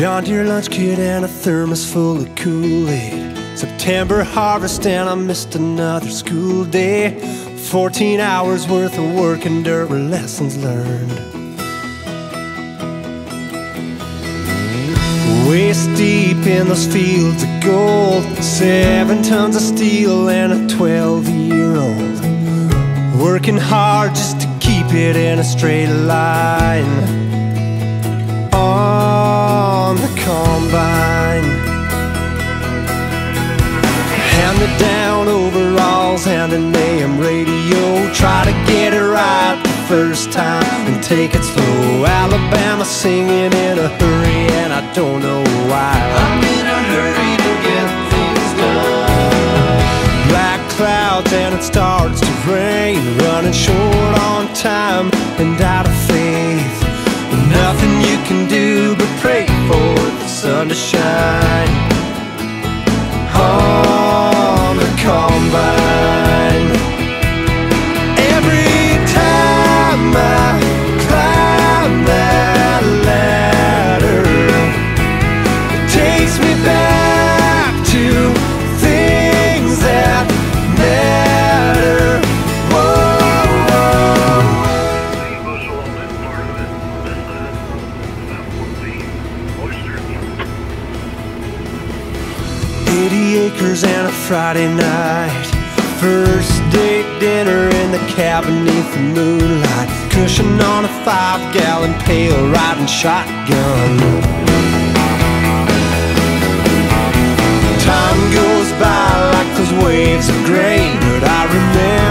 John Deere lunch kit and a thermos full of Kool-Aid. September harvest and I missed another school day. 14 hours worth of work and dirt were lessons learned. Waist deep in those fields of gold. Seven tons of steel and a 12 year old. Working hard just to keep it in a straight line. Combine. Hand me down overalls and an AM radio. Try to get it right the first time and take it slow. Alabama singing in a hurry and I don't know why. I'm in a hurry to get things done. Black clouds and it starts to rain. Running short on time and out of faith. Nothing you can do but pray for sun to shine. Friday night. First date dinner in the cabin beneath the moonlight. Cushion on a five gallon pail, riding shotgun. Time goes by like those waves of grain, but I remember.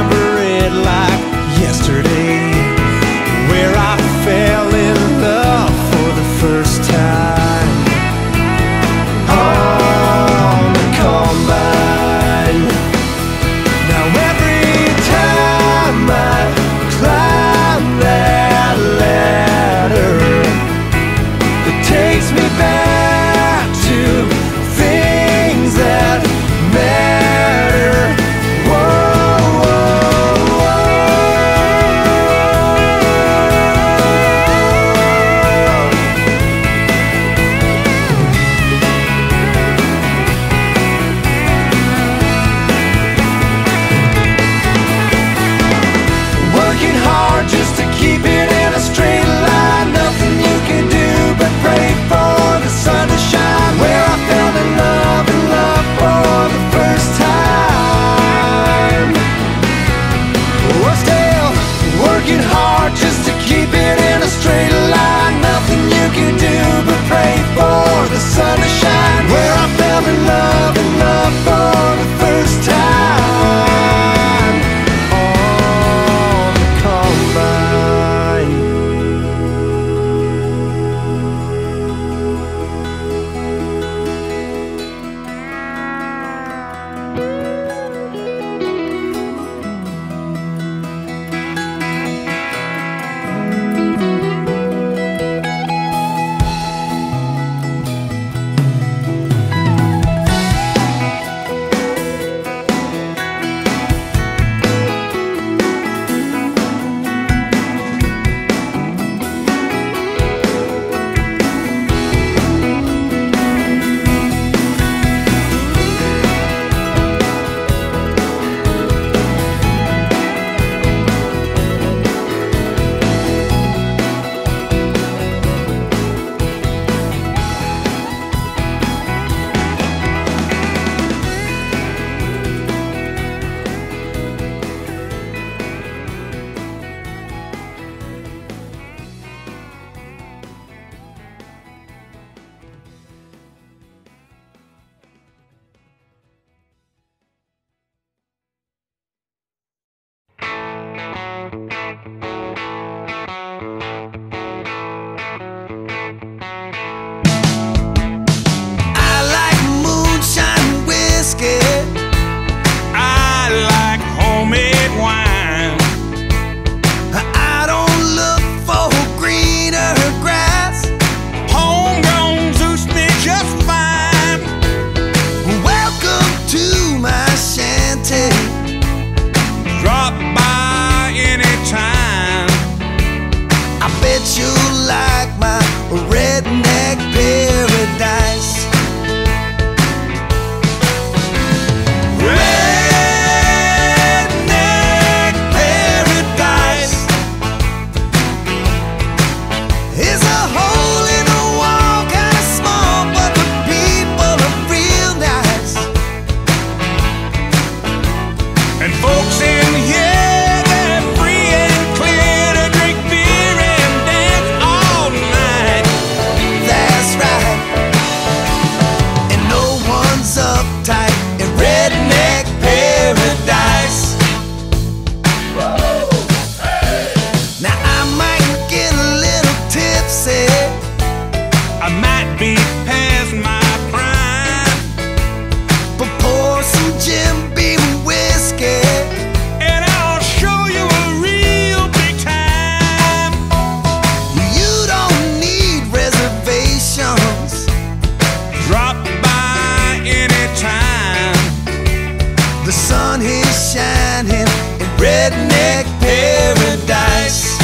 shining in redneck paradise.